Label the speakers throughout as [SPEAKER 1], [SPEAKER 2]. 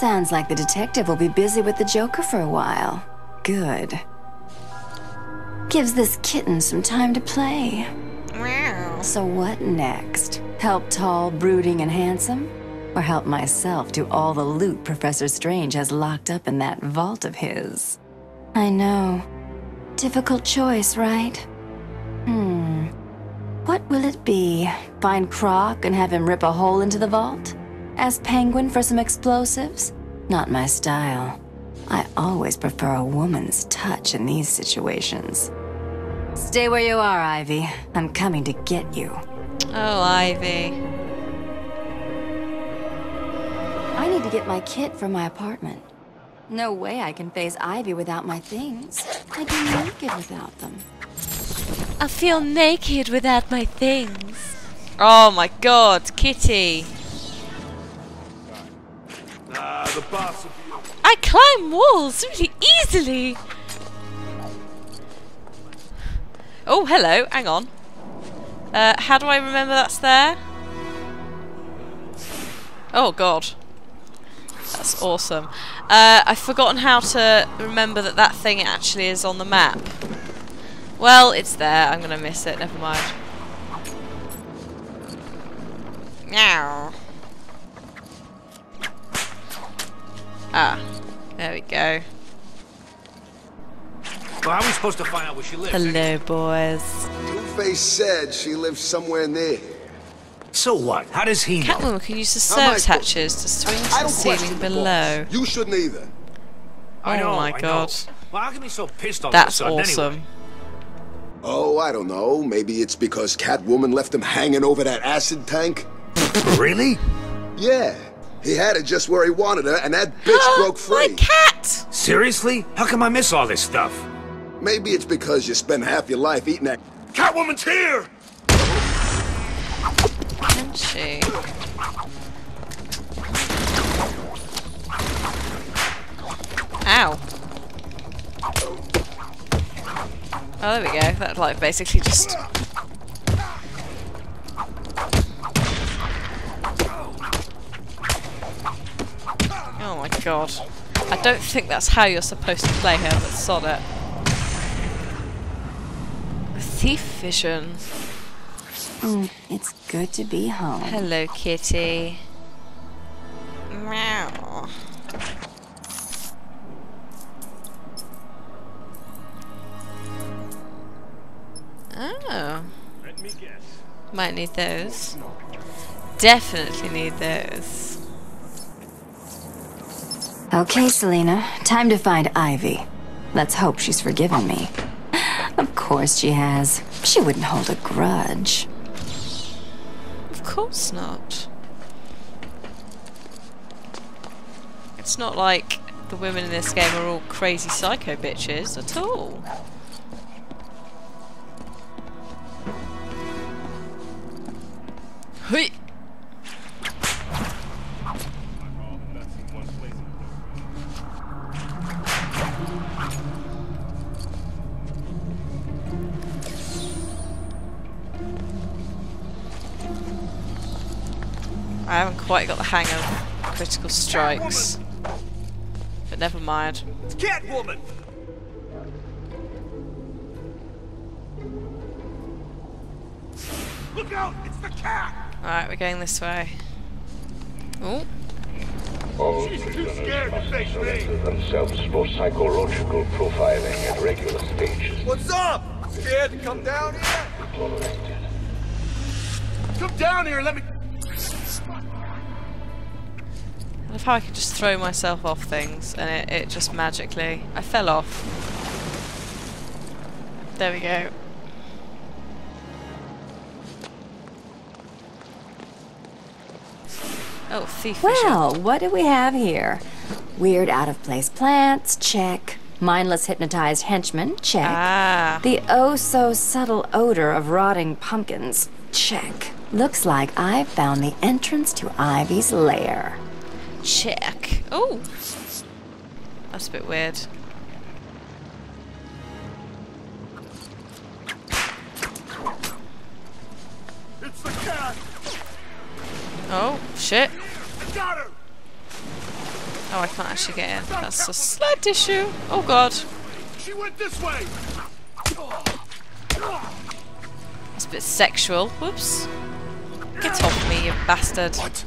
[SPEAKER 1] Sounds like the detective will be busy with the Joker for a while. Good. Gives this kitten some time to play. So what next? Help tall, brooding, and handsome? Or help myself to all the loot Professor Strange has locked up in that vault of his? I know. Difficult choice, right? Hmm. What will it be? Find Croc and have him rip a hole into the vault? Ask Penguin for some explosives? Not my style. I always prefer a woman's touch in these situations. Stay where you are, Ivy. I'm coming to get you.
[SPEAKER 2] Oh, Ivy.
[SPEAKER 1] I need to get my kit from my apartment. No way I can face Ivy without my things. I'd be naked without them.
[SPEAKER 2] I feel naked without my things. Oh my god, Kitty. I climb walls really easily. Oh, hello. Hang on. Uh, how do I remember that's there? Oh, God. That's awesome. Uh, I've forgotten how to remember that that thing actually is on the map. Well, it's there. I'm going to miss it. Never mind. Meow. Ah, there we go.
[SPEAKER 3] Well, how are we supposed to find out where she lives?
[SPEAKER 2] Hello, boys.
[SPEAKER 4] Two-Face said she lives somewhere near here.
[SPEAKER 3] So what? How does he know?
[SPEAKER 2] Catwoman can use the
[SPEAKER 4] How am I
[SPEAKER 2] service hatches to swing to the ceiling
[SPEAKER 4] question the
[SPEAKER 2] below.
[SPEAKER 4] You shouldn't either.
[SPEAKER 3] I
[SPEAKER 2] Oh
[SPEAKER 3] know,
[SPEAKER 2] my
[SPEAKER 3] I know.
[SPEAKER 2] god.
[SPEAKER 3] Well, how can be so pissed all
[SPEAKER 2] That's
[SPEAKER 3] of
[SPEAKER 2] awesome.
[SPEAKER 3] anyway?
[SPEAKER 4] Oh, I don't know. Maybe it's because Catwoman left him hanging over that acid tank.
[SPEAKER 3] Really?
[SPEAKER 4] Yeah. He had it just where he wanted her, and that bitch broke
[SPEAKER 2] My
[SPEAKER 4] free.
[SPEAKER 2] cat!
[SPEAKER 3] Seriously? How come I miss all this stuff?
[SPEAKER 4] Maybe it's because you spend half your life eating that.
[SPEAKER 3] Catwoman's here!
[SPEAKER 2] Can she? Ow. Oh, there we go. That, like, basically just... Oh my god. I don't think that's how you're supposed to play her, but sod it. Thief vision.
[SPEAKER 1] Mm, it's good to be home.
[SPEAKER 2] Hello, kitty. Meow. Oh.
[SPEAKER 3] Let me guess.
[SPEAKER 2] Might need those. Definitely need those.
[SPEAKER 1] Okay, Selina, time to find Ivy. Let's hope she's forgiven me. Of course she has. She wouldn't hold a grudge.
[SPEAKER 2] Of course not. It's not like the women in this game are all crazy psycho bitches at all. Quite got the hang of critical strikes. But never mind.
[SPEAKER 3] It's Catwoman! Look out! It's the cat!
[SPEAKER 2] Alright, we're going this way. Oh,
[SPEAKER 5] All
[SPEAKER 3] She's too
[SPEAKER 5] prisoners
[SPEAKER 3] scared to
[SPEAKER 5] must
[SPEAKER 3] face me.
[SPEAKER 5] surrender themselves for psychological profiling at regular stages.
[SPEAKER 4] What's up? Scared to come down here?
[SPEAKER 5] Tolerated.
[SPEAKER 3] Come down here and let me...
[SPEAKER 2] love how I can just throw myself off things and it, it just magically... I fell off. There we go. Oh, thief.
[SPEAKER 1] Well, what do we have here? Weird out of place plants, check. Mindless hypnotized henchmen, check.
[SPEAKER 2] Ah,
[SPEAKER 1] The oh so subtle odor of rotting pumpkins, check. Looks like I've found the entrance to Ivy's lair.
[SPEAKER 2] Check. Oh, that's a bit weird.
[SPEAKER 3] It's the cat!
[SPEAKER 2] Oh, shit.
[SPEAKER 3] I got her!
[SPEAKER 2] Oh, I can't actually get in. That's a slight issue. Oh god.
[SPEAKER 3] She went this way.
[SPEAKER 2] That's a bit sexual. Whoops. Get off me, you bastard.
[SPEAKER 4] What?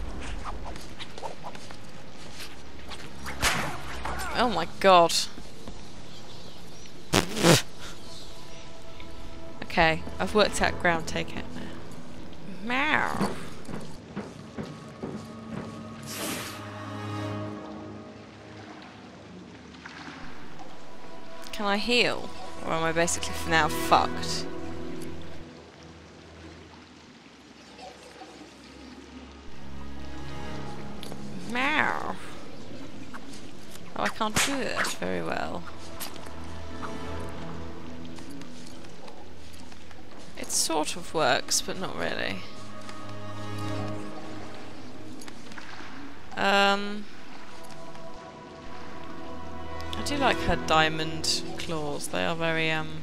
[SPEAKER 2] Oh my god. okay, I've worked out ground takeout now. Meow. Can I heal? Or am I basically for now fucked? Oh, I can't do it very well. It sort of works, but not really. Um, I do like her diamond claws. They are very um.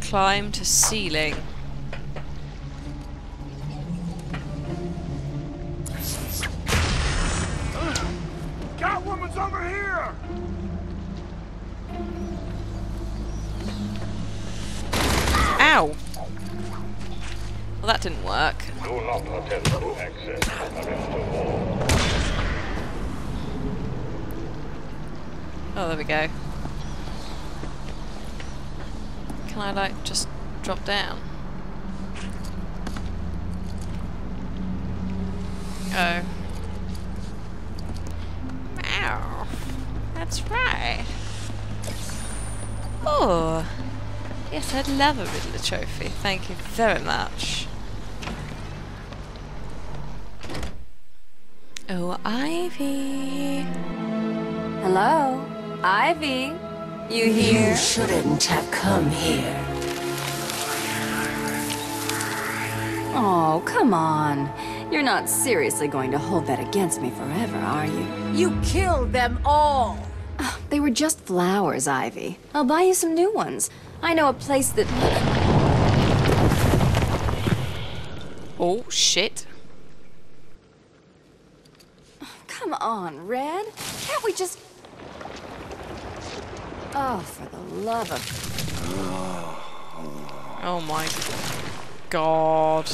[SPEAKER 2] Climb to ceiling. Ow! Well, that didn't work.
[SPEAKER 5] Do not attempt to access Wall.
[SPEAKER 2] Oh, there we go. Can I, like, just drop down? Oh. Ow. That's right. Oh. Yes, I'd love a Riddler trophy. Thank you very much. Oh, Ivy.
[SPEAKER 1] Hello? Ivy? You here?
[SPEAKER 6] You shouldn't have come here.
[SPEAKER 1] Oh, come on. You're not seriously going to hold that against me forever, are you?
[SPEAKER 6] You killed them all.
[SPEAKER 1] Ah, they were just flowers, Ivy. I'll buy you some new ones. I know a place that...
[SPEAKER 2] Oh, shit.
[SPEAKER 1] Come on, Red. Can't we just... Oh, for the love of...
[SPEAKER 2] Oh my god.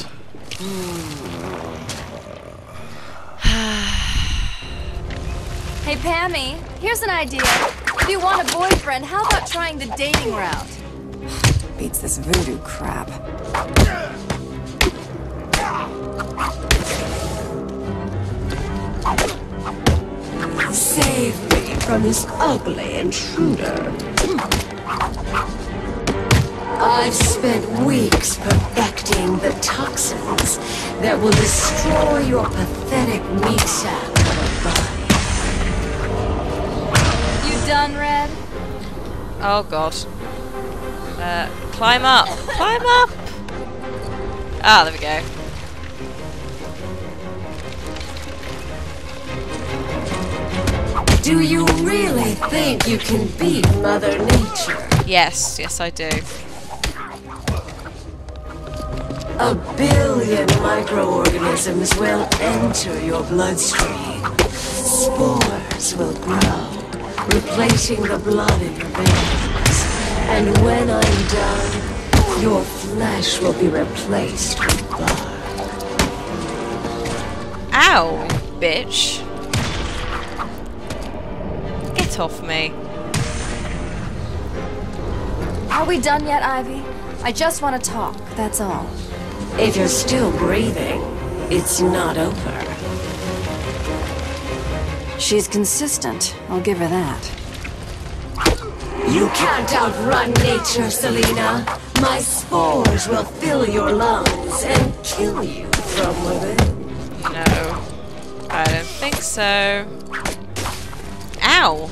[SPEAKER 1] Hey, Pammy, here's an idea. If you want a boyfriend, how about trying the dating route? Beats this voodoo crap.
[SPEAKER 6] Save me from this ugly intruder. I've spent weeks perfecting the toxins that will destroy your pathetic meat sack of a body.
[SPEAKER 1] You done, Red?
[SPEAKER 2] Oh god. Uh, climb up! climb up! Ah, there we go.
[SPEAKER 6] Do you really think you can beat Mother Nature?
[SPEAKER 2] Yes, yes I do.
[SPEAKER 6] A billion microorganisms will enter your bloodstream. Spores will grow, replacing the blood in your veins. And when I'm done, your flesh will be replaced with blood.
[SPEAKER 2] Ow, bitch. Get off me.
[SPEAKER 1] Are we done yet, Ivy? I just want to talk, that's all.
[SPEAKER 6] If you're still breathing, it's not over.
[SPEAKER 1] She's consistent. I'll give her that.
[SPEAKER 6] You can't outrun nature, Selina. My spores will fill your lungs and kill you from within.
[SPEAKER 2] No. I don't think so. Ow!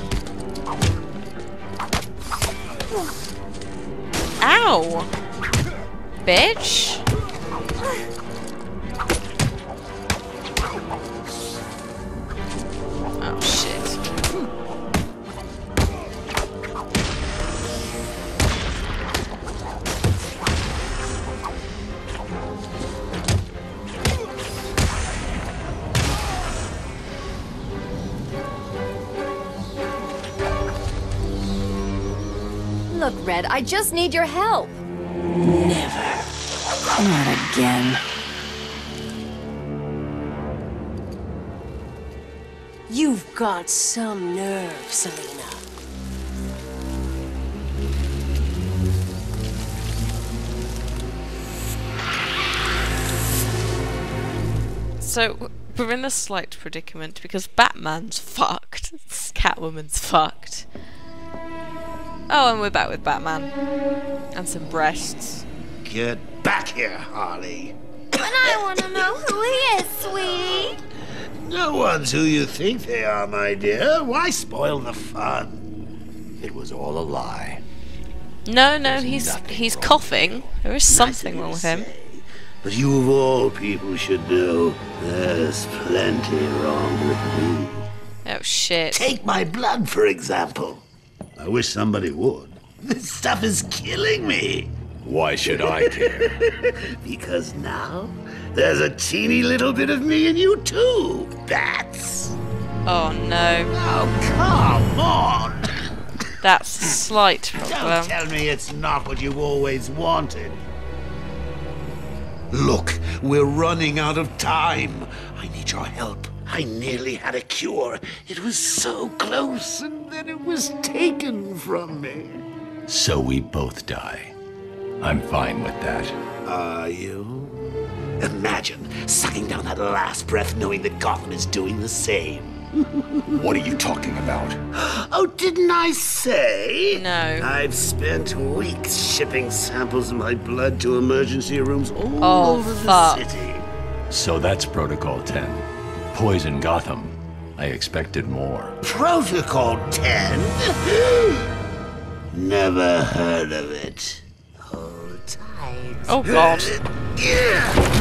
[SPEAKER 2] Ow! Bitch!
[SPEAKER 1] Look, Red. I just need your help.
[SPEAKER 6] Never.
[SPEAKER 1] Not again.
[SPEAKER 6] You've got some nerve, Selina.
[SPEAKER 2] So we're in a slight predicament because Batman's fucked. Catwoman's fucked. Oh, and we're back with Batman. And some breasts.
[SPEAKER 7] Get back here, Harley.
[SPEAKER 1] And I want to know who he is, sweetie.
[SPEAKER 7] No one's who you think they are, my dear. Why spoil the fun? It was all a lie.
[SPEAKER 2] No, no,
[SPEAKER 7] There's
[SPEAKER 2] he's he's
[SPEAKER 7] wrong.
[SPEAKER 2] coughing. There is something wrong with him.
[SPEAKER 7] say. But you of all people should know there's plenty wrong with me.
[SPEAKER 2] Oh shit.
[SPEAKER 7] Take my blood, for example. I wish somebody would. This stuff is killing me.
[SPEAKER 3] Why should I care?
[SPEAKER 7] Because now there's a teeny little bit of me in you too, Bats.
[SPEAKER 2] Oh no.
[SPEAKER 7] Oh, come on.
[SPEAKER 2] That's a slight
[SPEAKER 7] Don't tell me it's not what you've always wanted. Look, we're running out of time. I need your help. I nearly had a cure. It was so close, and then it was taken from me.
[SPEAKER 3] so we both die. I'm fine with that.
[SPEAKER 7] Are you? Imagine sucking down that last breath knowing that Gotham is doing the same.
[SPEAKER 3] What are you talking about?
[SPEAKER 7] Oh, didn't I say?
[SPEAKER 2] No.
[SPEAKER 7] I've spent weeks shipping samples of my blood to emergency rooms all
[SPEAKER 2] Oh,
[SPEAKER 7] over
[SPEAKER 2] fuck.
[SPEAKER 7] the city.
[SPEAKER 3] So that's Protocol 10 poison Gotham. I expected more.
[SPEAKER 7] Protocol 10? Never heard of it. Hold tight.
[SPEAKER 2] Oh, God.
[SPEAKER 7] Yeah.